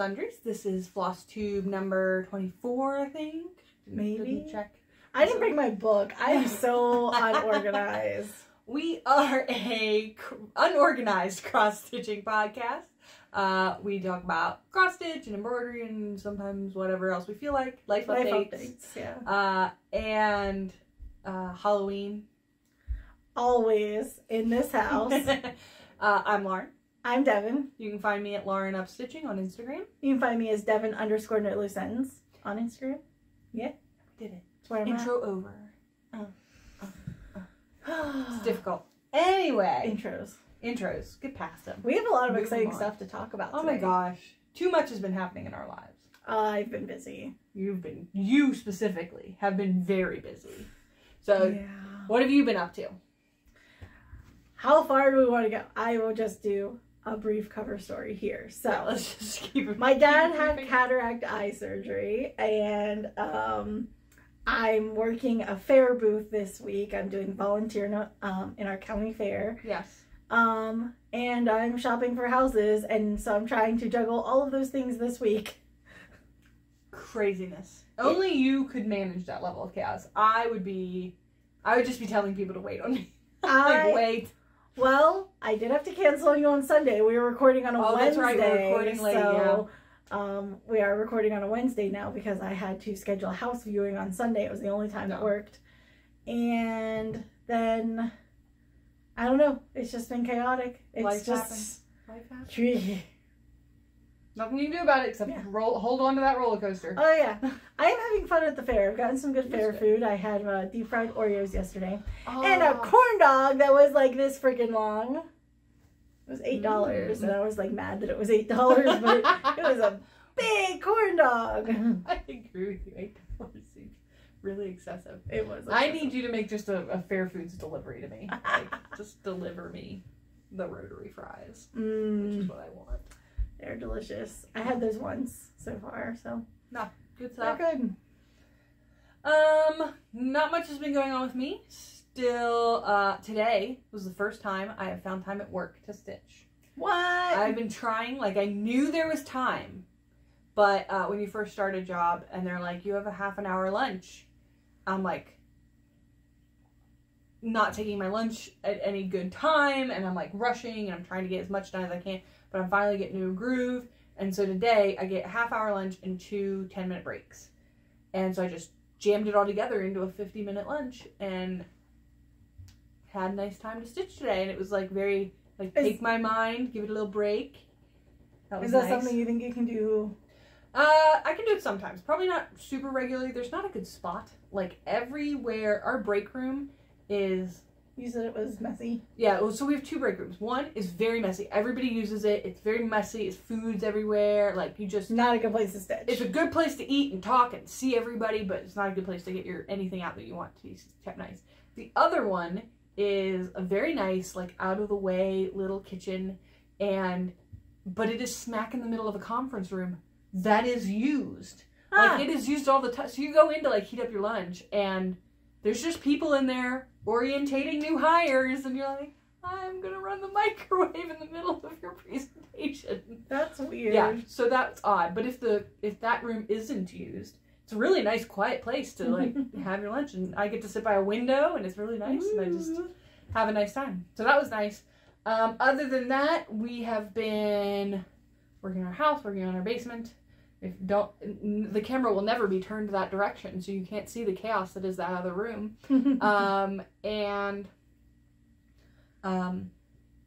Stitches and Sundries. This is floss tube number 24, I think. Maybe. Didn't check. I didn't bring my book. I am so unorganized. We are a unorganized cross stitching podcast. Uh, we talk about cross stitch and embroidery and sometimes whatever else we feel like. Life, Life updates. updates, yeah. Uh, and uh, Halloween. Always in this house. uh, I'm Lauren. I'm Devynn. You can find me at Lauren Upstitching on Instagram. You can find me as Devynn underscore knit loose ends on Instagram. Yeah. Did it. That's where I'm Intro over. at. It's difficult. Anyway, Intros. intros. Get past them. We have a lot of Move exciting stuff to talk about. Oh my gosh. Too much has been happening in our lives. I've been busy. You've been, you specifically, have been very busy. So, yeah. what have you been up to? How far do we want to go? I will just do a brief cover story here. So, Yeah, let's just keep it. my dad keep had cataract eye surgery, and um, I'm working a fair booth this week. I'm doing volunteer um, in our county fair. Yes. Um, and I'm shopping for houses, and so I'm trying to juggle all of those things this week. Craziness. Only you could manage that level of chaos. I would be, I would just be telling people to wait on me. like, I wait. Well, I did have to cancel you on Sunday. We were recording on a Oh, that's Wednesday, right, we're recording late, so um, we are recording on a Wednesday now because I had to schedule a house viewing on Sunday. It was the only time No. worked, and then I don't know. It's just been chaotic. It's Life just happens. Life happens. Nothing you can do about it except Yeah. roll, hold on to that roller coaster. Oh yeah, I am having fun at the fair. I've gotten some good fair good. food. I had uh, deep fried Oreos yesterday. Oh. and a corn dog that was like this freaking long. It was eight dollars, Mm. and I was like mad that it was eight dollars, but it, was a big corn dog. I agree with you. Eight dollars seems really excessive. It was. I need you to make just a, a Fair Foods delivery to me. Like, just deliver me the rotary fries, which is Mm, what I want. Delicious. I had those once so far, so Good stuff. they're good. Um, not much has been going on with me. Still, uh, today was the first time I have found time at work to stitch. What? I've been trying, like, I knew there was time, but uh, when you first start a job and they're like, you have a half an hour lunch, I'm like, not taking my lunch at any good time, and I'm like rushing and I'm trying to get as much done as I can, but I'm finally getting into a groove. And so today I get a half hour lunch and two 10 minute breaks. And so I just jammed it all together into a 50 minute lunch and had a nice time to stitch today. And it was like very, like, Is- take my mind, give it a little break. That was Is that nice. something you think you can do? Uh, I can do it sometimes. Probably not super regularly. There's not a good spot. Like everywhere, our break room is You said it was messy. yeah. well, So we have two break rooms. One is very messy. Everybody uses it. It's very messy. It's foods everywhere. Like you just. Not a good place to stitch. It's a good place to eat and talk and see everybody, but it's not a good place to get your anything out that you want to be kept nice. The other one is a very nice, like out of the way little kitchen, and but it is smack in the middle of a conference room that is used. Ah, Like it is used all the time. So you go in to like heat up your lunch and there's just people in there orientating new hires and you're like, I'm gonna run the microwave in the middle of your presentation. that's weird. Yeah, so that's odd. But if the if that room isn't used, it's a really nice quiet place to like have your lunch and I get to sit by a window and it's really nice and I just have a nice time. So that was nice. Um, other than that, we have been working on our house, working on our basement. If don't, the camera will never be turned that direction, so you can't see the chaos that is that other room. Um, and um,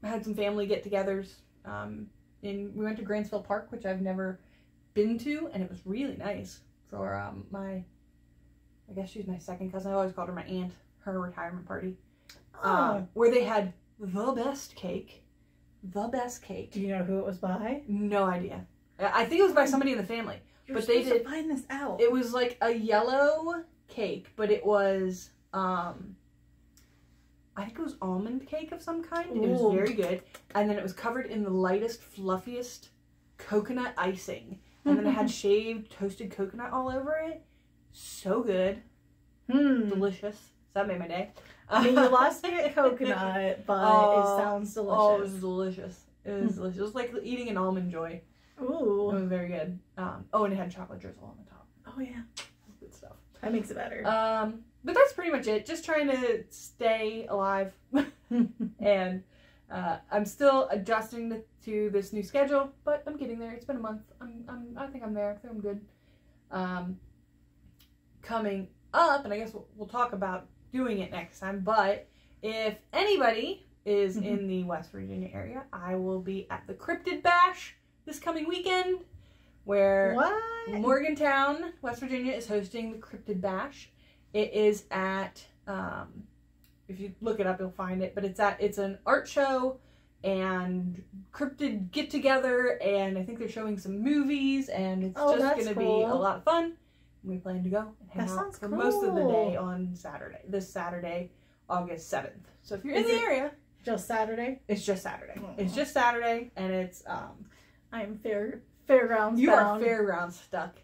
I had some family get-togethers. Um, in we went to Grantsville Park, which I've never been to, and it was really nice for um, my. I guess she's my second cousin. I always called her my aunt. Her retirement party oh. um, where they had the best cake. The best cake. Do you know who it was by? No idea. I think it was by somebody in the family. You're But they did- find this out. It was like a yellow cake, but it was um I think it was almond cake of some kind. It was very good. And then it was covered in the lightest, fluffiest coconut icing. And then it had shaved toasted coconut all over it. So good. hmm. Delicious. So that made my day. I mean, you lost me at coconut, but Oh, it sounds delicious. Oh, it was delicious. It was delicious. It was like eating an almond joy. It was very good. Um, oh, and it had chocolate drizzle on the top. Oh yeah. Good stuff. That makes it better. Um, but that's pretty much it. Just trying to stay alive, and uh, I'm still adjusting to, to this new schedule, but I'm getting there. It's been a month. I'm, I'm I think I'm there. I think I'm good. Um, coming up, and I guess we'll, we'll talk about doing it next time. But if anybody is Mhm. in the West Virginia area, I will be at the Cryptid Bash this coming weekend, where what? Morgantown, West Virginia is hosting the Cryptid Bash. It is at um, if you look it up you'll find it, but it's at it's an art show and cryptid get together and I think they're showing some movies and it's Oh, just gonna be a lot of fun. We plan to go and hang That out for most of the day on Saturday. This Saturday, August seventh. So if you're in the area, Just Saturday. it's just Saturday. Aw. It's just Saturday and it's um I'm fair fairgrounds you bound. are fairground stuck.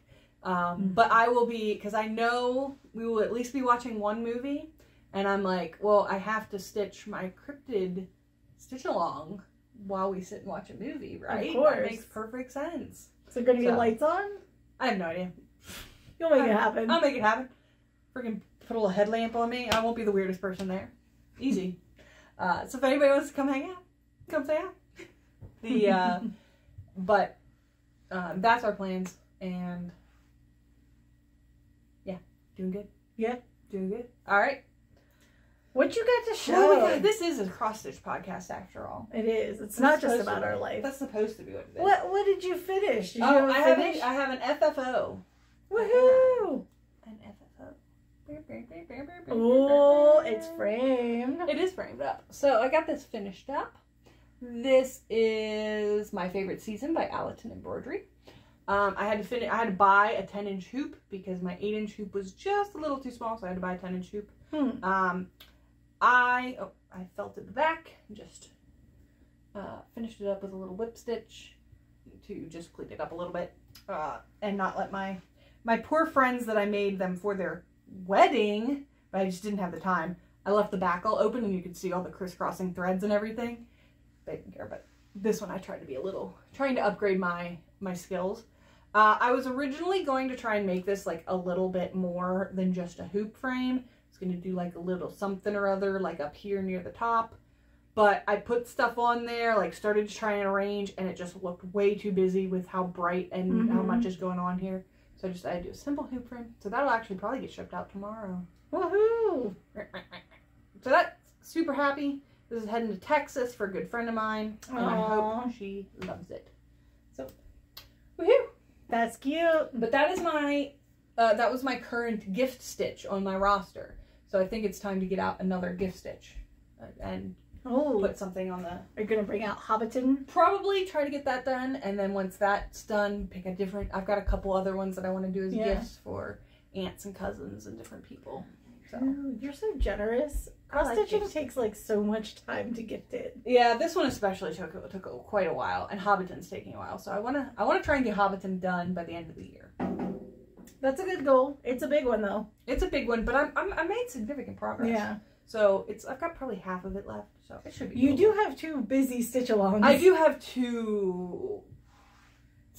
Um, Mm. But I will be because I know we will at least be watching one movie, and I'm like, well, I have to stitch my cryptid stitch along while we sit and watch a movie, right? Of course. That makes perfect sense. Is So gonna get So- lights on? I have no idea. You'll make it I'm- happen. I'll make it happen. Freaking put a little headlamp on me. I won't be the weirdest person there. Easy. uh, so if anybody wants to come hang out, come say hi. The uh, but um, that's our plans and yeah, doing good. Yeah. doing good. All right. what you got to Oh show? God, this is a cross stitch podcast after all. It is. It's not just about our life. That's supposed to be what it is. What What did you finish? Did you Oh, have I have, a, I have an FFO. Woohoo! An FFO. Oh, it's framed. It is framed up. So I got this finished up. This is my favorite season by Aliton Embroidery. Um, I had to finish. I had to buy a ten inch hoop because my eight inch hoop was just a little too small, so I had to buy a ten inch hoop. Hmm. Um, I oh, I felted the back, just uh, finished it up with a little whip stitch to just clean it up a little bit, uh, and not let my my poor friends that I made them for their wedding, but I just didn't have the time. I left the back all open, and you could see all the crisscrossing threads and everything. Didn't care, but this one I tried to be a little trying to upgrade my my skills. Uh, I was originally going to try and make this like a little bit more than just a hoop frame. I was going to do like a little something or other, like up here near the top. But I put stuff on there, like started to try and arrange, and it just looked way too busy with how bright and how Mhm. much is going on here. So I just I do a simple hoop frame. So that'll actually probably get shipped out tomorrow. Woohoo! So that's super happy. This is heading to Texas for a good friend of mine, and I hope she loves it. So, woohoo! That's cute. But that is my, uh, that was my current gift stitch on my roster. So I think it's time to get out another gift stitch, uh, and Oh, put something on the. are you gonna bring out Hobbiton? Probably try to get that done, and then once that's done, pick a different. I've got a couple other ones that I want to do as Yeah. gifts for aunts and cousins and different people. So. Ooh, you're so generous. Cross like stitching takes like so much time to gift it. Yeah, this one especially took took quite a while, and Hobbiton's taking a while. So I wanna I wanna try and get Hobbiton done by the end of the year. That's a good goal. It's a big one though. It's a big one, but I'm, I'm I made significant progress. Yeah. So it's I've got probably half of it left, so it should be. You doable. do have two busy stitch alongs. I do have two.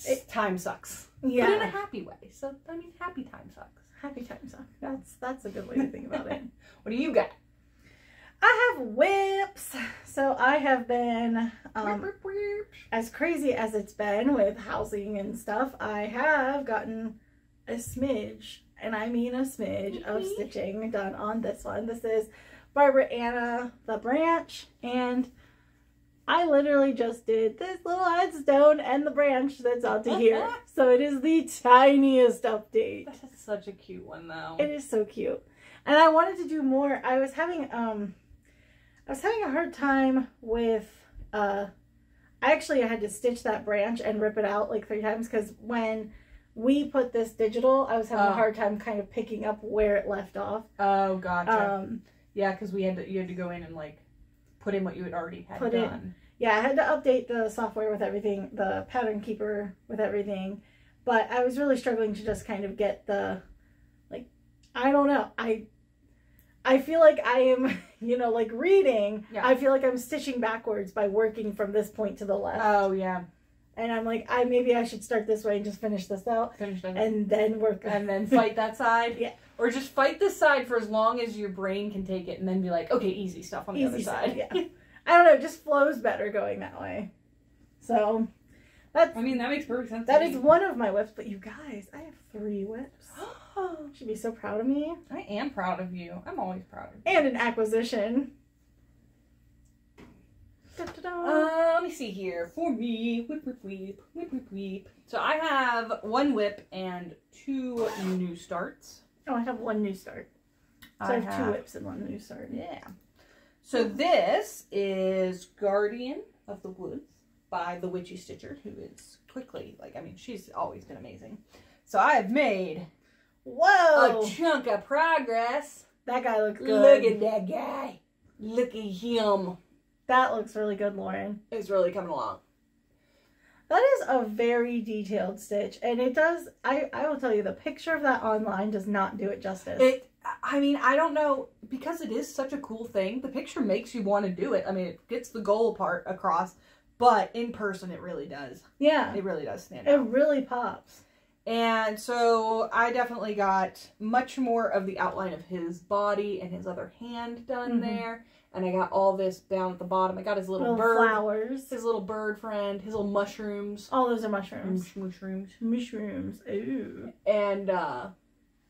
It- time sucks, Yeah. but in a happy way. So I mean, happy time sucks. Happy times. huh? That's that's a good way to think about it. What do you got? I have whips. So I have been um, Whip, whip, whip. as crazy as it's been with housing and stuff, I have gotten a smidge, and I mean a smidge of stitching done on this one. This is Barbara Ana the branch, and I literally just did this little headstone and the branch that's out to here. So it is the tiniest update. That is such a cute one, though. It is so cute. And I wanted to do more. I was having um I was having a hard time with uh I actually had to stitch that branch and rip it out like three times cuz when we put this digital, I was having Oh. a hard time kind of picking up where it left off. oh, gotcha. Um yeah, because we had to you had to go in and like put in what you had already had Put it- done. yeah, I had to update the software with everything, the pattern keeper with everything. But I was really struggling to just kind of get the like I don't know. I I feel like I am, you know, like reading. Yeah. I feel like I'm stitching backwards by working from this point to the left. Oh yeah. and I'm like, I maybe I should start this way and just finish this out, Finish and then work. and then fight that side. Yeah. Or just fight this side for as long as your brain can take it, and then be like, okay, easy stuff on the other side. side, yeah. I don't know. It just flows better going that way. So that's I mean, that makes perfect sense. that is one of my whips. But you guys, I have three whips. You should be so proud of me. I am proud of you. I'm always proud of you. And an acquisition. Da-da-da. Uh, let me see here. For me, whip, whip, whip, whip, whip, whip. So I have one whip and two new starts. oh, I have one new start. So I, have, two whips and one new start. Yeah. So this is Guardian of the Woods by the Witchy Stitcher, who is quickly, like, I mean, she's always been amazing. So I have made Whoa! a chunk of progress. that guy looks good. Look at that guy. Look at him. that looks really good, Lauren. It's really coming along. That is a very detailed stitch, and it does. I I will tell you, the picture of that online does not do it justice. It, I mean, I don't know because it is such a cool thing. The picture makes you want to do it. I mean, it gets the goal part across, but in person, it really does. yeah, It really does stand out. it out. really pops. And so I definitely got much more of the outline of his body and his other hand done Mhm. there. And I got all this down at the bottom. I got his little, Little bird, flowers. his little bird friend, his little mushrooms. All those are mushrooms. Mushrooms. Mushrooms. Ooh. and uh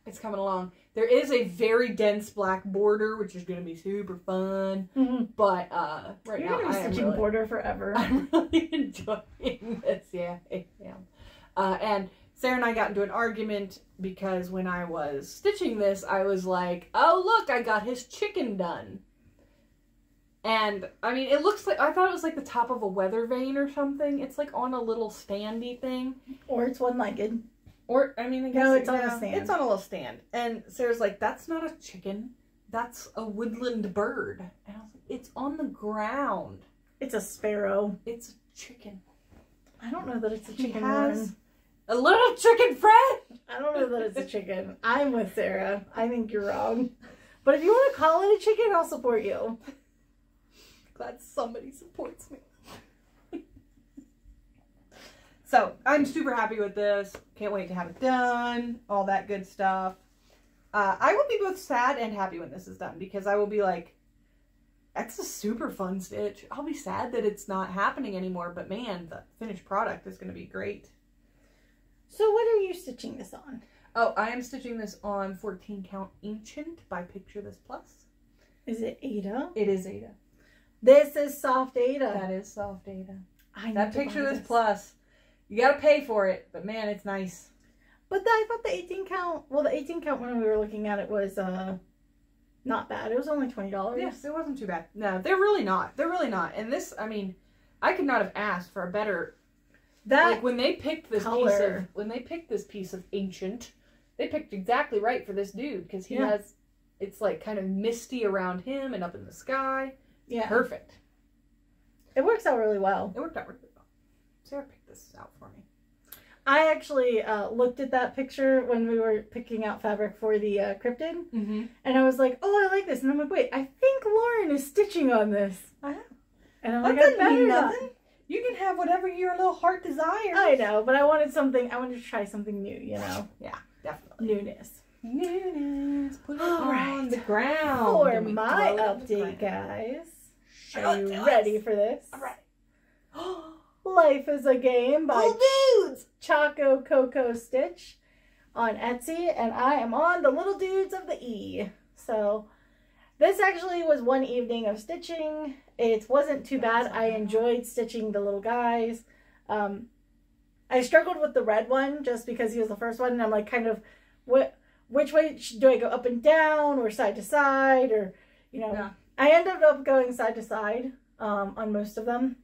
it's coming along. There is a very dense black border, which is going to be super fun. Mm-hmm. But uh right You're now, gonna be I am stitching really, border forever. I'm really enjoying this. Yeah, I am. Uh, and Sarah and I got into an argument because when I was stitching this, I was like, "Oh look, I got his chicken done." And I mean, it looks like I thought it was like the top of a weather vane or something. It's like on a little standy thing. or it's one-legged. Or I mean, I guess No, it's on a stand. It's on a little stand, and Sarah's like, "That's not a chicken. That's a woodland bird." And I was like, "It's on the ground. It's a sparrow. It's a chicken. I don't know that it's a chicken. has. A little chicken friend." I don't know that it's a chicken. I'm with Sarah. I think you're wrong. But if you want to call it a chicken, I'll support you. Glad somebody supports me. so I'm super happy with this. Can't wait to have it done. All that good stuff. Uh, I will be both sad and happy when this is done because I will be like, that's a super fun stitch. I'll be sad that it's not happening anymore, but man, the finished product is going to be great. So what are you stitching this on? Oh, I am stitching this on 14 count ancient by Picture This Plus. Is it Ada? It is Ada. This is soft Ada. That is soft Ada. I That Picture buy This Plus. You gotta pay for it, but man, it's nice. But I thought the 18 count. Well, the 18 count when we were looking at it was uh not bad. It was only twenty dollars. Yes, it wasn't too bad. No, they're really not. They're really not. And this, I mean, I could not have asked for a better. That like when they picked this piece of when they picked this piece of ancient, they picked exactly right for this dude because he Yeah. has. It's like kind of misty around him and up in the sky. yeah, Perfect. it works out really well. It worked out really well. Sarah picked this out for me. I actually uh, looked at that picture when we were picking out fabric for the uh, cryptid, Mm-hmm. and I was like, "Oh, I like this," and I'm like, "Wait, I think Lauren is stitching on this." I know. And I'm That like, "I better mean not." Nothing. You can have whatever your little heart desires. I know, but I wanted something. I wanted to try something new. You know, Yeah, Definitely. newness. Newness. Put it All on right. the ground. For we my throw it on the update, guys, Show are you ready us. for this? All right. Life is a game by Little dudes. Choco Coco Stitch on Etsy, and I am on the Little Dudes of the E. So, this actually was one evening of stitching. It wasn't too bad. I enjoyed stitching the little guys. Um, I struggled with the red one just because he was the first one, and I'm like, kind of, what? Which way do I go? Up and down, or side to side, or you know? Yeah. I ended up going side to side um, on most of them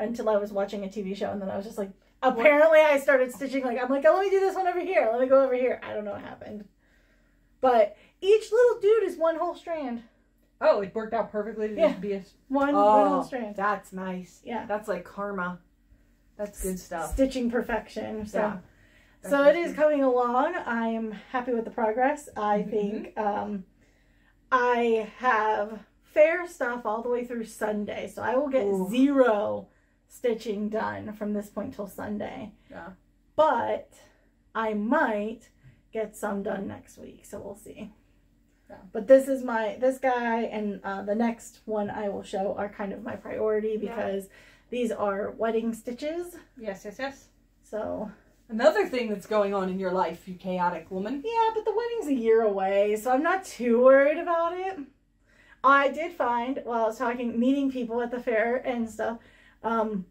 until I was watching a TV show, and then I was just like, apparently I started stitching like I'm like, oh, let me do this one over here. Let me go over here. I don't know what happened, but each little dude is one whole strand, Oh, it worked out perfectly to Yeah. just be a. one one Oh, whole strand. that's nice. Yeah, That's like karma. That's good stuff. stitching perfection. So. Yeah. So it is coming along. I am happy with the progress. I Mhm. think um, I have fair stuff all the way through Sunday, so I will get Ooh. zero stitching done from this point till Sunday. Yeah. But I might get some done next week, so we'll see. Yeah. But this is my this guy and uh, the next one I will show are kind of my priority Yeah. because these are wedding stitches. Yes, yes, yes. So Another thing that's going on in your life, you chaotic woman. yeah, but the wedding's a year away, so I'm not too worried about it. I did find while I was talking, meeting people at the fair and stuff. Um,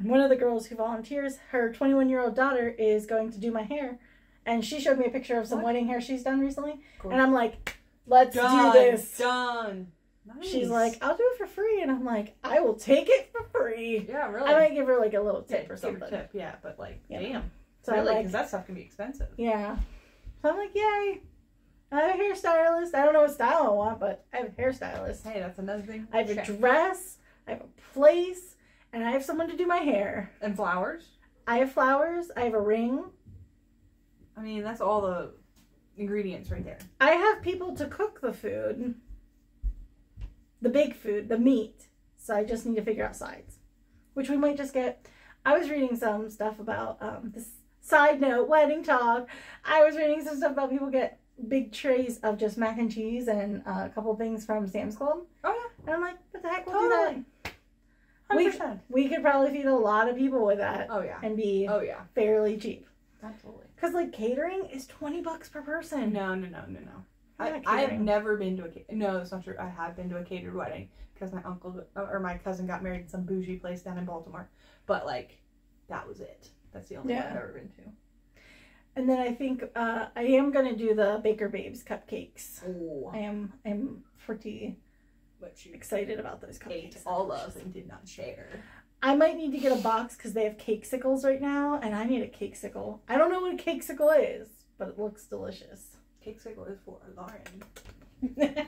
one of the girls who volunteers, her 21 year old daughter is going to do my hair, and she showed me a picture of some What? wedding hair she's done recently, Cool. and I'm like, let's done, do this. Done. Nice. She's like, I'll do it for free, and I'm like, I will take it for free. yeah, really. I might give her like a little Yeah, tip or her a something. tip, yeah, but like, Yeah. damn. So really, because like, that stuff can be expensive. yeah. So I'm like, yay. I have a hairstylist. I don't know what style I want, but I have a hairstylist. Hey, that's another thing. I have a dress, I have a place, and I have someone to do my hair. and flowers. I have flowers, I have a ring. I mean, that's all the ingredients right there. I have people to cook the food. The big food, the meat. So I just need to figure out sides. Which we might just get. I was reading some stuff about um this side note, wedding talk. I was reading some stuff about people get big trays of just mac and cheese and uh, a couple things from Sam's Club. Oh yeah, And I'm like, what the heck, we'll do Totally. that. hundred percent. We could probably feed a lot of people with that Oh yeah. and be Oh yeah. fairly cheap. Absolutely. Cause like catering is twenty bucks per person. No, no, no, no, no. I'm I, have never been to a no, that's not true. I have been to a catered wedding because my uncle or my cousin got married in some bougie place down in Baltimore. But like, that was it. That's the only one I've ever been to. And then I think uh, I am gonna do the Baker Babes cupcakes. Oh, I am I'm pretty but you excited about those ate cupcakes. all of and did not share. I might need to get a box because they have cake sickles right now, and I need a cake sickle. I don't know what a cake sickle is, but it looks delicious. Cake sickle is for Lauren.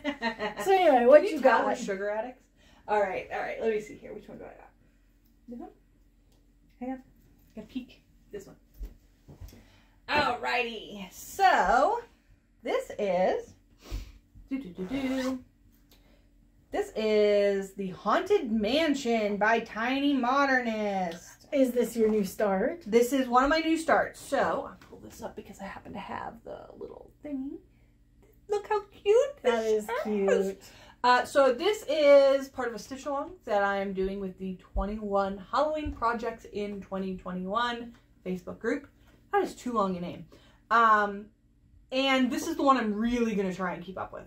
So anyway, what Can you, got? we're sugar addicts? All right, all right. Let me see here. Which one do I got? This one. Hang on. Got a peek. This one. Alrighty. So this is. Do do do do. This is the Haunted Mansion by Tiny Modernist. Is this your new start? This is one of my new starts. So I'll pull this up because I happen to have the little thingy. Look how cute That this is That is cute. Uh, so this is part of a stitch along that I am doing with the 21 Halloween Projects in 2021 Facebook group. That is too long a name. Um, and this is the one I'm really going to try and keep up with.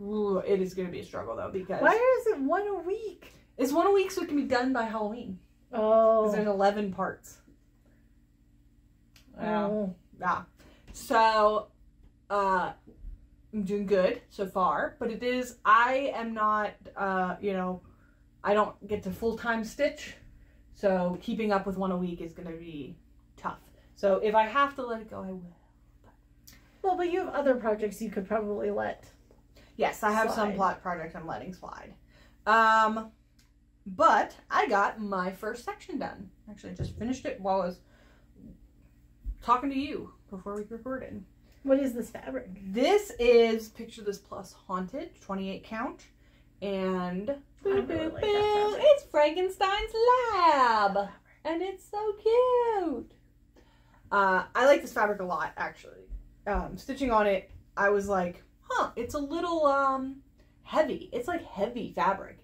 Ooh, it is going to be a struggle though because Why is it one a week? it's one a week so it can be done by Halloween. Oh, Because Oh. there's 11 parts. Yeah. oh. Yeah. So, uh, I'm doing good so far, but it is, I am not, uh, you know, I don't get to full time stitch. So, keeping up with one a week is going to be tough. So, if I have to let it go, I will. Well, but you have other projects you could probably let. Yes, I have some plot project I'm letting slide. Um, but I got my first section done. Actually, I just finished it while I was talking to you before we recorded. What is this fabric? This is Picture This Plus Haunted, 28 count. And I really like that it's Frankenstein's Lab. And it's so cute. Uh, I like this fabric a lot, actually. Um, stitching on it, I was like, huh, it's a little um, heavy. It's like heavy fabric.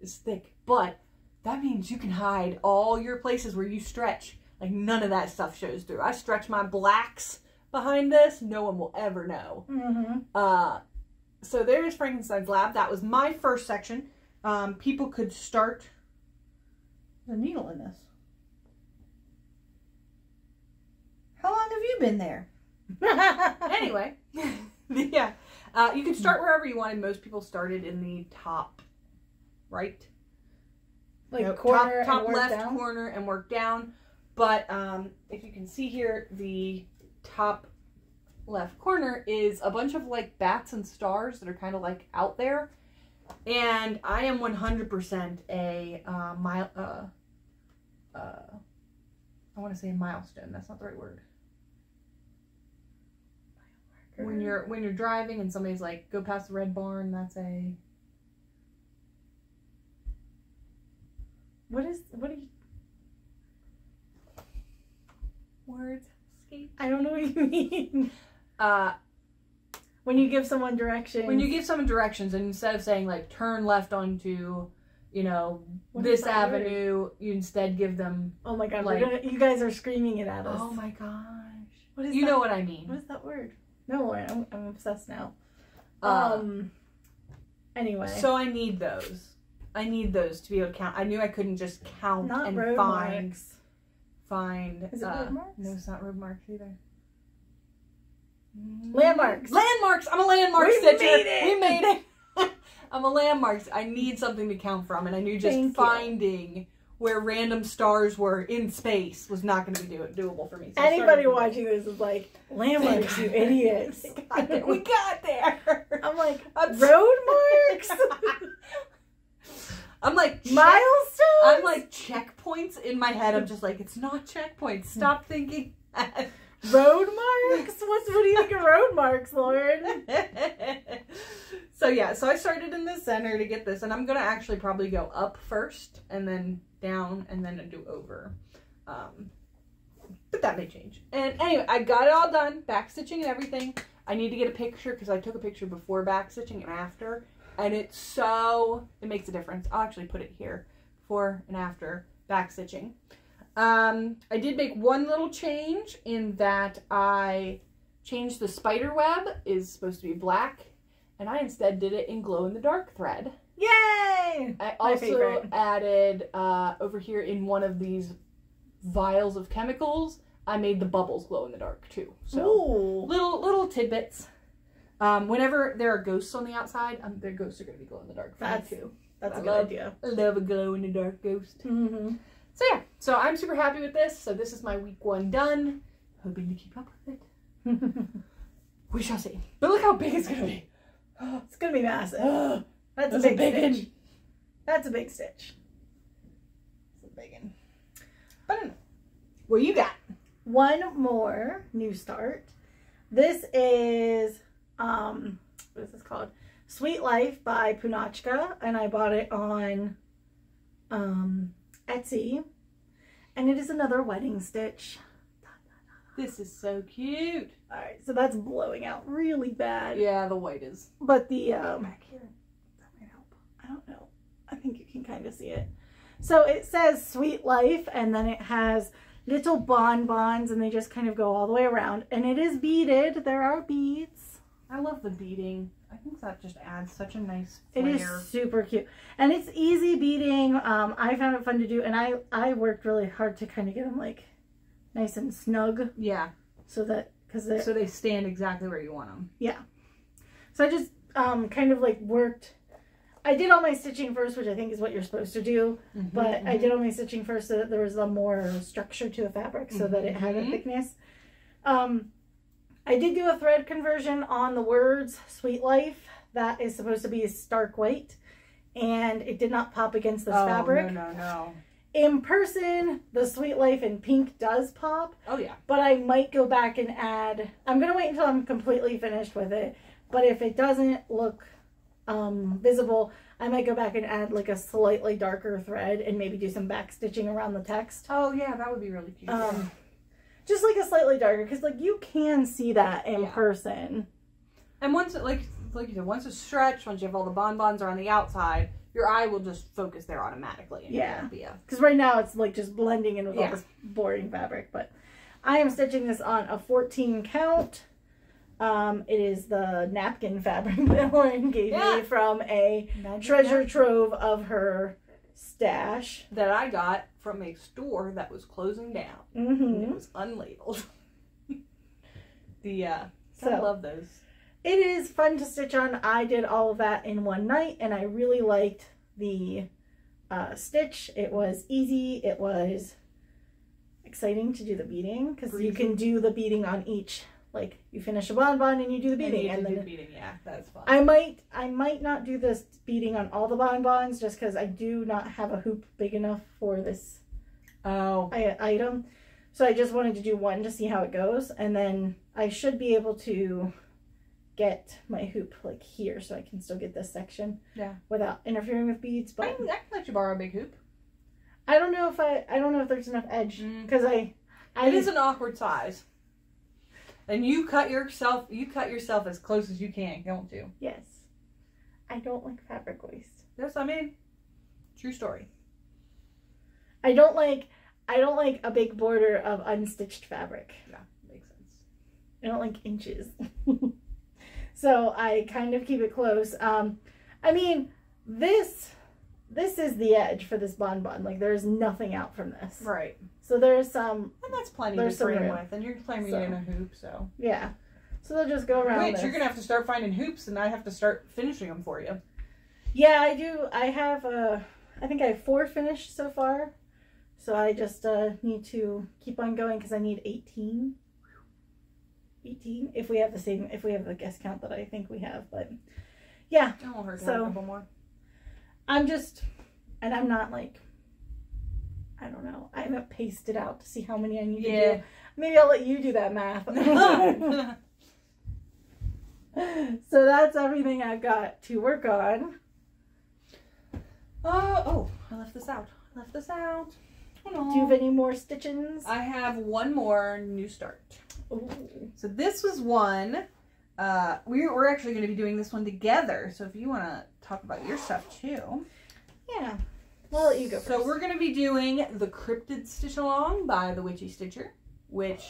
It's thick, but that means you can hide all your places where you stretch. Like none of that stuff shows through. I stretch my blacks behind this. No one will ever know. Mm-hmm. Uh, so there's Frankenstein's Lab. That was my first section. Um, people could start the needle in this. How long have you been there? Anyway, yeah, uh, you can start wherever you wanted. Most people started in the top right, like corner top, top and left down. corner and work down. But um, if you can see here, the top left corner is a bunch of like bats and stars that are kind of like out there. And I am 100% a uh, mile. Uh, uh, I want to say a milestone. That's not the right word. When you're when you're driving and somebody's like, "Go past the red barn," that's a What is what do you Words escape. I don't know what you mean. Uh, When you give someone directions. when you give someone directions and instead of saying like turn left onto, you know, What is this word? avenue, you instead give them. Oh my god, like- gonna, you guys are screaming it at us. Oh my gosh. What is You that? know what I mean. What is that word? No, I'm, I'm obsessed now. Uh, um. Anyway, So I need those. I need those to be able to count. I knew I couldn't just count not and road find marks. find. Is it uh, road marks? No, it's not road marks either. Landmarks. Landmarks. I'm a landmark We stitcher. made it. We made it. I'm a landmarks. I need something to count from, and I knew just Thank finding where random stars were in space was not going to be do- doable for me. So Anybody watching this is like landmarks, you idiots. We got there. We got there. I'm like I'm- road marks, I'm like check- milestones. I'm like checkpoints in my head. I'm just like, it's not checkpoints. Stop thinking that. Road marks. What's what do you think of road marks, Lauren? so yeah, so I started in the center to get this, and I'm gonna actually probably go up first, and then down, and then do over. Um, but that may change. And anyway, I got it all done, back stitching and everything. I need to get a picture because I took a picture before back stitching and after, and it's so it makes a difference. I'll actually put it here, before and after back stitching. Um, I did make one little change in that I changed the spider web is supposed to be black, and I instead did it in glow in the dark thread. Yay! I also added uh, over here in one of these vials of chemicals. I made the bubbles glow in the dark too. So Ooh. little little tidbits. Um, whenever there are ghosts on the outside, um, their ghosts are going to be glow in the dark That's- too. That's I a good love- idea. I love a glow in the dark ghost. Mm-hmm. So yeah, so I'm super happy with this. So this is my week one done. Hoping to keep up with it. We shall see. But look how big it's gonna be. it's gonna be massive. That's That's a big, a big stitch. That's a big stitch. It's a big one. But I. What you got? One more new start. This is um what is this called? Sweet Life by Punochka, and I bought it on um Etsy. And it is another wedding stitch. This is so cute. Alright, so that's blowing out really bad. Yeah, the white is. But the um Back here. that might help. I don't know. I think you can kind of see it. So it says Sweet Life, and then it has little bonbons, and they just kind of go all the way around. And it is beaded. There are beads. I love the beading. I think that just adds such a nice It flair. is super cute, and it's easy beading. Um, I found it fun to do, and I I worked really hard to kind of get them like nice and snug, Yeah, so that because they're so they stand exactly where you want them. Yeah. So I just um, kind of like worked. I did all my stitching first, which I think is what you're supposed to do. But I did all my stitching first so that there was a more structure to the fabric, so that it had a Mhm. thickness. Um, I did do a thread conversion on the words "Sweet Life." That is supposed to be a stark white, and it did not pop against this oh, fabric. No, no, no. In person, the Sweet Life in pink does pop, Oh yeah. but I might go back and add. I'm gonna wait until I'm completely finished with it. But if it doesn't look um, visible, I might go back and add like a slightly darker thread and maybe do some back stitching around the text. Oh yeah, that would be really cute. Um, just like a slightly darker, because like you can see that in Yeah. person. And once it like like you said, once it's stretched, once you have all the bonbons are on the outside, your eye will just focus there automatically. And Yeah. it won't be a- Because right now it's like just blending in with all this boring fabric. But I am stitching this on a 14 count. Um, it is the napkin fabric that Lauren gave Yeah. me from a treasure trove of her stash. that I got from a store that was closing down. And hmm it was unlabeled. the uh, So- I love those. It is fun to stitch on. I did all of that in one night and I really liked the uh, stitch. It was easy. It was exciting to do the beading because you can do the beading on each. Like you finish a bonbon and you do the And beading, you and, can do then beading, yeah, that's fun. I might I might not do this beading on all the bonbons just because I do not have a hoop big enough for this oh, i- item. So I just wanted to do one to see how it goes, and then I should be able to get my hoop like here, so I can still get this section. Yeah. Without interfering with beads, I but can, I can let you borrow a big hoop. I don't know if I I don't know if there's enough edge Mm. because I I It is an awkward size. And you cut yourself you cut yourself as close as you can, don't you? yes. I don't like fabric waste. Yes, I mean true story. I don't like I don't like a big border of unstitched fabric. Yeah, makes sense. I don't like inches. so I kind of keep it close. Um I mean, this this is the edge for this bonbon. Like there's nothing out from this. Right. So there's some And that's plenty to some room. with. And you're framing So. in a hoop, so yeah. So they'll just go around. Wait, this. you're gonna have to start finding hoops and I have to start finishing them for you. Yeah, I do. I have uh I think I have four finished so far. So I just uh need to keep on going because I need 18. 18 if we have the same if we have the guest count that I think we have, but yeah, It won't hurt So- have a couple more. I'm just and I'm not like I don't know. I haven't paced it out to see how many I need to Yeah. do. Maybe I'll let you do that math. so that's everything I've got to work on. Uh, oh, I left this out. I left this out. Do you have any more stitchings? I have one more new start. Ooh. So this was one. Uh, we're, we're actually going to be doing this one together. So if you want to talk about your stuff too. Yeah. Well, you go So we're going to be doing the Cryptid Stitch Along by the Witchy Stitcher, which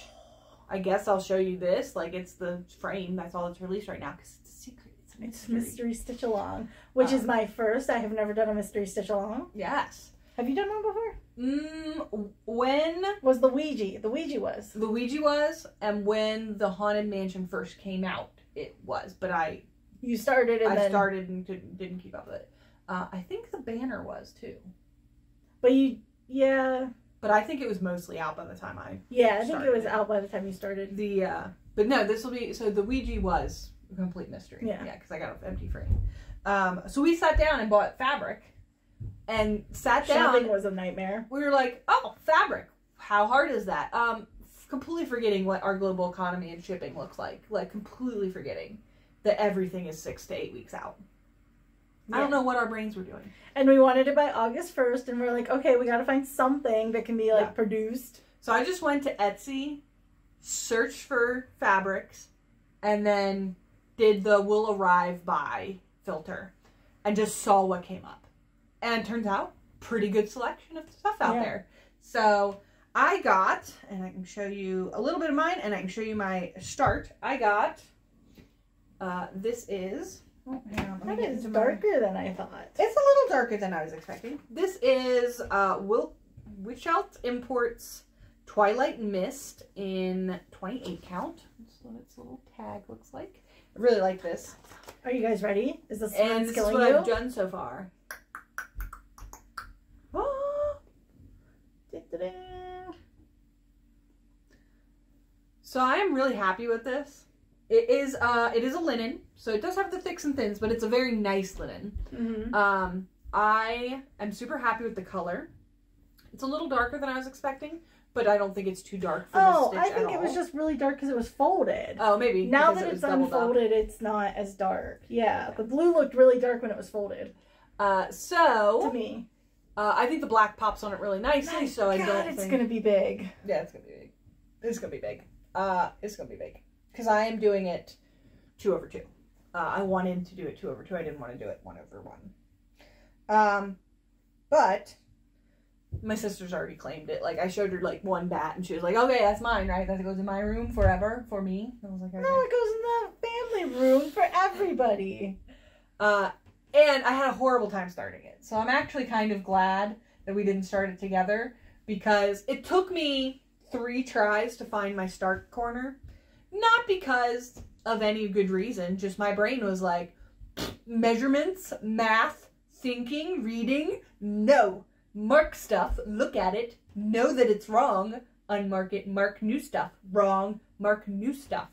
I guess I'll show you this. Like it's the frame. That's all that's released right now because it's a secret. It's a It's mystery. mystery stitch along, which is Um, my first. I have never done a mystery stitch along. Yes. Have you done one before? Mm, when Was the Ouija? The Ouija was. the Ouija was, and when the Haunted Mansion first came out, it was. But I You started and I then, started and didn't, didn't keep up with it. Uh, I think the banner was too, but you, yeah, but I think it was mostly out by the time I yeah. I think it was Started. out by the time you started. the. Uh, but no, this will be so the Ouija was a complete mystery. Yeah. yeah, because I got an empty frame. Um, so we sat down and bought fabric, and sat down. Shopping was a nightmare. we were like, oh, fabric. How hard is that? Um, f- completely forgetting what our global economy and shipping looks like. Like completely forgetting that everything is six to eight weeks out. I don't know what our brains were doing. And we wanted it by August first, and we're like, okay, we got to find something that can be like Yeah. produced. So I just went to Etsy, searched for fabrics, and then did the will arrive by filter and just saw what came up. And turns out pretty good selection of stuff out Yeah. there. So I got, and I can show you a little bit of mine and I can show you my start. I got uh this is oh, hang on, let me That get is into my- darker than I thought. it's a little darker than I was expecting. This is uh, Will Witchout Imports Twilight Mist in 28 count. That's what its little tag looks like. I really like this. Are you guys ready? Is this And one this is what you? I've done so far. So I am really happy with this. It is uh it is a linen, so it does have the thicks and thins, but it's a very nice linen. Mhm. Um, I am super happy with the color. It's a little darker than I was expecting, but I don't think it's too dark for Oh, the I think it was just really dark because it was folded. Oh, maybe now that it it's unfolded, it's not as dark. Yeah, the blue looked really dark when it was folded Uh, so to me. uh, I think the black pops on it really nicely. My so I don't it's think gonna be big. yeah, it's gonna be big. It's gonna be big. Uh, it's gonna be big because I am doing it two over two. Uh, I wanted to do it two over two. I didn't want to do it one over one. Um, but my sister's already claimed it. Like I showed her like one bat, and she was like, "Okay, that's mine, right? That goes in my room forever for me." I was like, "Okay." No, it goes in the family room for everybody. Uh, and I had a horrible time starting it. So I'm actually kind of glad that we didn't start it together because it took me three tries to find my start corner. Not because of any good reason, just my brain was like, measurements, math, thinking, reading, no. Mark stuff, look at it, know that it's wrong, unmark it, mark new stuff, wrong, mark new stuff.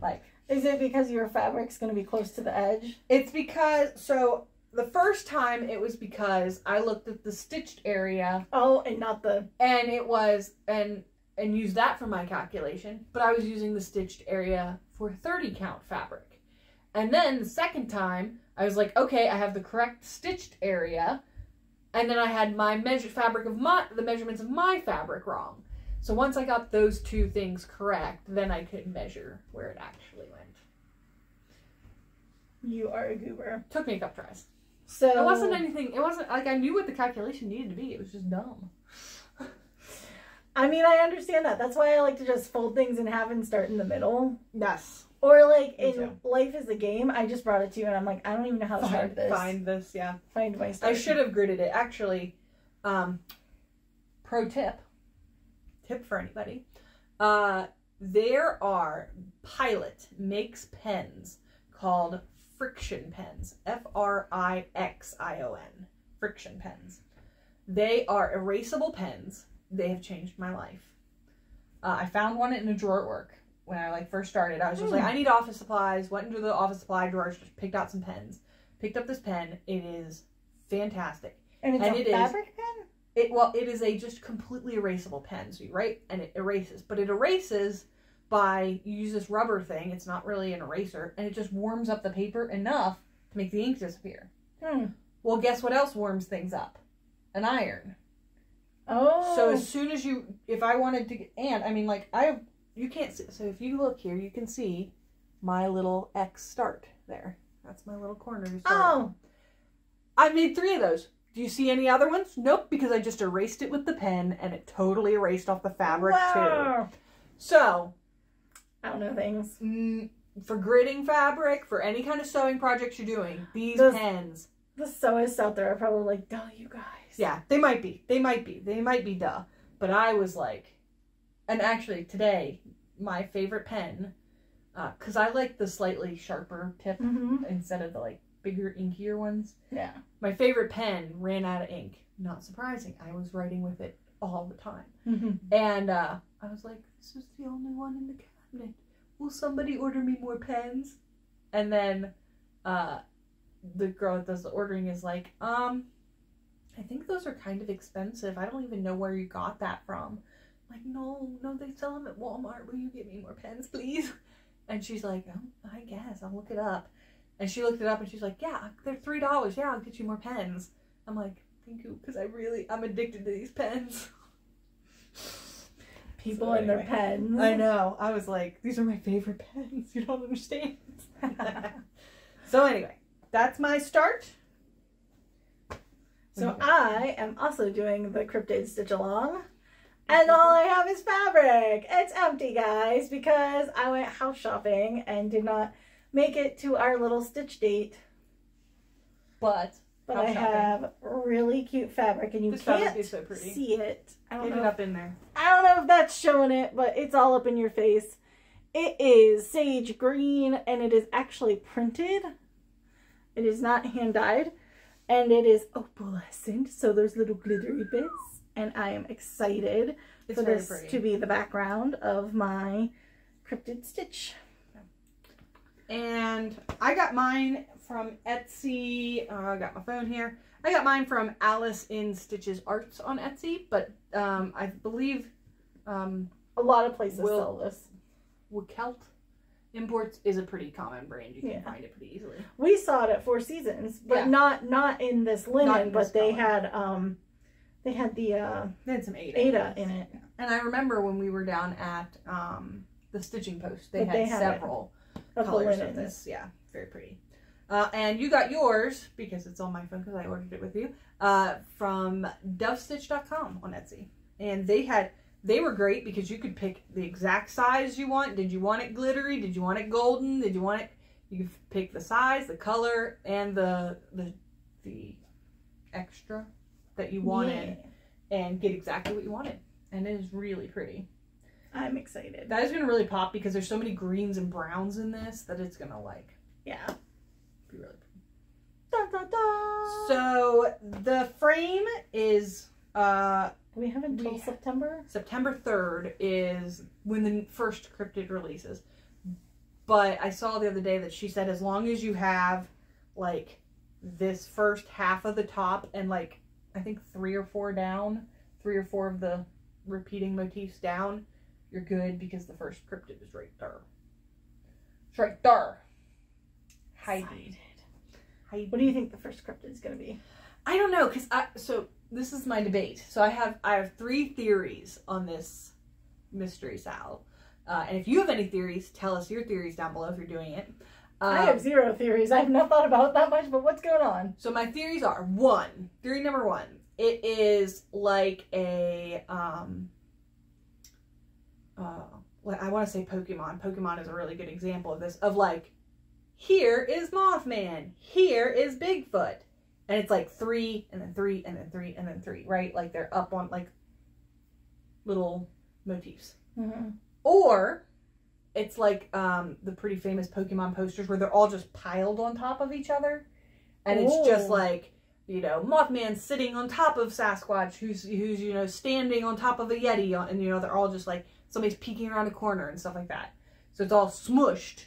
Like, Is it because your fabric's gonna be close to the edge? it's because so the first time it was because I looked at the stitched area Oh, and not the. and it was and and use that for my calculation, but I was using the stitched area for 30 count fabric. And then the second time I was like, okay, I have the correct stitched area, and then I had my measure fabric of my the measurements of my fabric wrong. So once I got those two things correct, then I could measure where it actually went. You are a goober. Took me a couple tries. So It wasn't anything. It wasn't like I knew what the calculation needed to be. It was just dumb. I mean, I understand that. That's why I like to just fold things and have and start in the middle. Yes. Or like Me in too. life is a game. I just brought it to you, and I'm like, I don't even know how to start Find, this. find this. Yeah. Find my stuff. I should have gridded it. Actually, um, pro tip, tip for anybody. Uh, there are Pilot makes pens called FriXion pens. F R I X I O N. FriXion pens. They are erasable pens. They have changed my life. Uh, I found one in a drawer at work when I like first started. I was just like, Hmm. I need office supplies. Went into the office supply drawers, just picked out some pens. Picked up this pen. It is fantastic. and it's and a it is- fabric pen. It well, it is a just completely erasable pen. So you write and it erases, but it erases by you use this rubber thing. It's not really an eraser, and it just warms up the paper enough to make the ink disappear. Hmm. Well, guess what else warms things up? An iron. Oh. So as soon as you, if I wanted to, get, and I mean, like I, you can't see. So if you look here, you can see my little X start there. That's my little corner. start oh, I made three of those. Do you see any other ones? Nope, because I just erased it with the pen and it totally erased off the fabric too. wow. So, I don't know things. mm, for gridding fabric, for any kind of sewing projects you're doing, these Those- pens, The sewists out there are probably like, duh, you guys. Yeah, they might be. They might be. They might be duh. But I was like, and actually today, my favorite pen, because I like the slightly sharper tip Mm-hmm. instead of the like bigger, inkier ones. Yeah. My favorite pen ran out of ink. Not surprising. I was writing with it all the time. Mm-hmm. And uh, I was like, this is the only one in the cabinet. Will somebody order me more pens? And then uh, the girl that does the ordering is like, um, I think those are kind of expensive. I don't even know where you got that from. I'm like, no, no, they sell them at Walmart. Will you get me more pens, please? And she's like, oh, I guess I'll look it up. And she looked it up and she's like, yeah, they're three dollars. Yeah, I'll get you more pens. I'm like, thank you, because I really I'm addicted to these pens. People So and their pens. I know. I was like, these are my favorite pens. You don't understand. so anyway, that's my start. So. I am also doing the Cryptid Stitch Along. And all I have is fabric. It's empty, guys, because I went house shopping and did not make it to our little stitch date. But But I shopping. have really cute fabric, and you this can't so see it. I don't Get know. it up in there. I don't know if that's showing it, but it's all up in your face. It is sage green and it is actually printed. It is not hand dyed and it is opalescent, so there's little glittery bits. And I am excited It's for this pretty. to be the background of my cryptid stitch. And I got mine from Etsy. Uh, I got my phone here. I got mine from Alice in Stitches Arts on Etsy, but um, I believe um, A lot of places Will- sell this. Wichelt Imports is a pretty common brand. You can Yeah. find it pretty easily. We saw it at Four Seasons, but Yeah. not not in this linen, Not in but this they color. had um they had the uh They had some Aida. Aida in it. And I remember when we were down at um, the Stitching Post, they had they had several Of the colors of this. Yeah, very pretty. Uh, and you got yours because it's on my phone because I ordered it with you uh, from dovestitch.com on Etsy. And they had they were great because you could pick the exact size you want. Did you want it glittery? Did you want it golden? Did you want it? You could pick the size, the color, and the the the extra that you wanted, Yeah. and get exactly what you wanted. And it is really pretty. I'm excited. That is gonna really pop because there's so many greens and browns in this that it's gonna like Yeah. be really pretty. Dun, dun, dun. So the frame is uh we haven't until we- September? September 3rd is when the first cryptid releases. But I saw the other day that she said as long as you have like this first half of the top and like I think three or four down, three or four of the repeating motifs down, you're good because the first cryptid is right there. It's right there. Heidi. What do you think the first cryptid is going to be? I don't know because I so this is my debate. So I have I have three theories on this Mystery Sal. Uh, and if you have any theories, tell us your theories down below if you're doing it. I Um, have zero theories. I have not thought about it that much, but what's going on? So my theories are one, theory number one, it is like a um uh I want to say Pokemon. Pokemon is a really good example of this of like here is Mothman, here is Bigfoot. And it's like three and then three and then three and then three, right? Like they're up on like little motifs. Mm-hmm. Or it's like um, the pretty famous Pokemon posters where they're all just piled on top of each other. And it's just like, you know, Mothman sitting on top of Sasquatch who's who's, you know, standing on top of a Yeti and you know, they're all just like somebody's peeking around a corner and stuff like that. So it's all smushed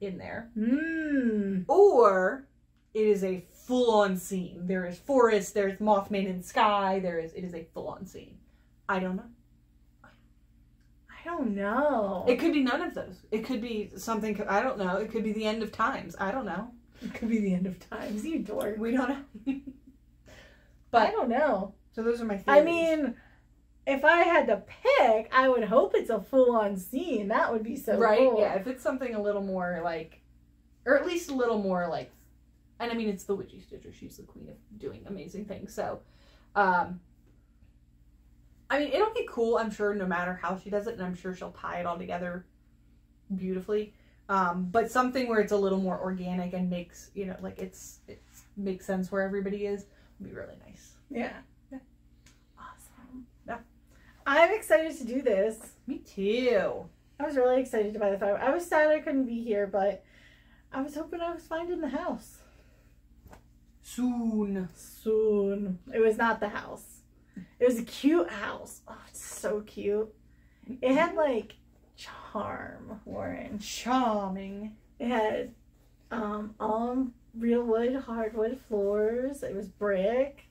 in there. Mm. Or it is a full on scene. There is forest, there's Mothman in sky, there is it is a full on scene. I don't know. I don't know. It could be none of those. It could be something. I don't know. It could be the end of times. I don't know. It could be the end of times. You dork. We don't know. But I don't know. so those are my theories. I mean, if I had to pick, I would hope it's a full-on scene. That would be so right? cool. Yeah. If it's something a little more like, or at least a little more like, and I mean it's the witchy Stitcher. She's the queen of doing amazing things. So, um, I mean it'll be cool. I'm sure no matter how she does it, and I'm sure she'll tie it all together beautifully. Um, but something where it's a little more organic and makes you know like it's it makes sense where everybody is would be really nice. Yeah. Yeah. Awesome. Yeah. I'm excited to do this. Me too. I was really excited to buy the five. I was sad I couldn't be here, but I was hoping I was finding the house Soon. soon. It was not the house. It was a cute house. Oh, it's so cute. It had like charm, Warren. Charming. It had um all real wood, hardwood floors. It was brick.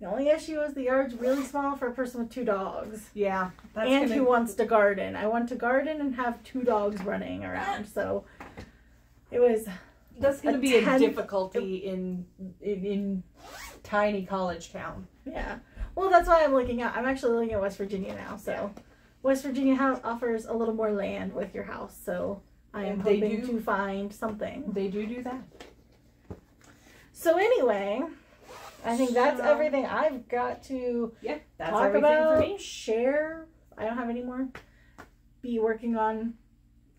The only issue was the yard's really small for a person with two dogs. Yeah. That's and who wants to garden. I want to garden and have two dogs running around. So it was That's going to be a difficulty in, in in tiny college town. yeah. Well, that's why I'm looking at. I'm actually looking at West Virginia now. So West Virginia house offers a little more land with your house. So I am And they hoping do- to find something. They do do that. So anyway, I think that's everything I've got to Yeah, that's talk about. for me. Share. I don't have any more. Be working on.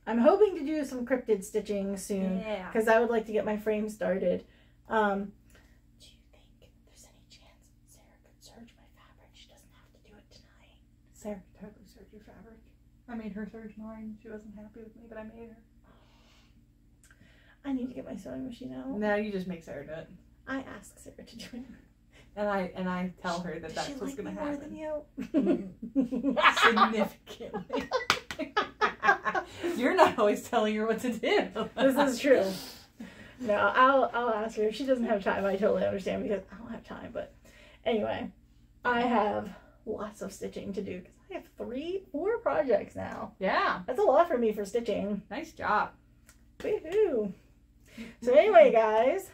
I'm hoping to do some cryptid stitching soon Yeah. because I would like to get my frame started. Um, do you think there's any chance Sarah could serge my fabric? She doesn't have to do it tonight. Sarah could totally served your fabric. I made her serge mine. She wasn't happy with me, but I made her. I need to get my sewing machine out. No, you just make Sarah do it, I ask Sarah to do it. and I and I tell her that Does that's she what's like going me to more happen. than you? Significantly. You're not always telling her what to do. this is true. No, I'll I'll ask her if she doesn't have time. I totally understand because I don't have time. But anyway, I have lots of stitching to do because I have three, four projects now. Yeah, That's a lot for me for stitching. nice job. Woohoo! So anyway, guys,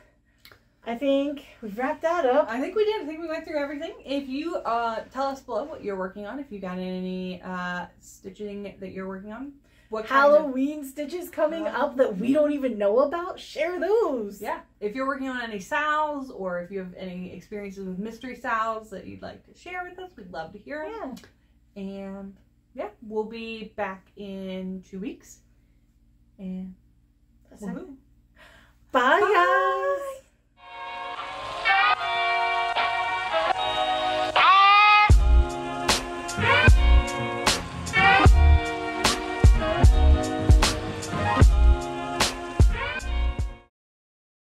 I think we've wrapped that up. I think we did. I think we went through everything. If you uh, tell us below what you're working on, if you got any uh, stitching that you're working on, what Halloween of, stitches coming uh, up that we don't even know about, share those. Yeah. If you're working on any SALs or if you have any experiences with mystery SALs that you'd like to share with us, we'd love to hear them. Yeah. And yeah, we'll be back in two weeks. And that's Bye, Bye, guys.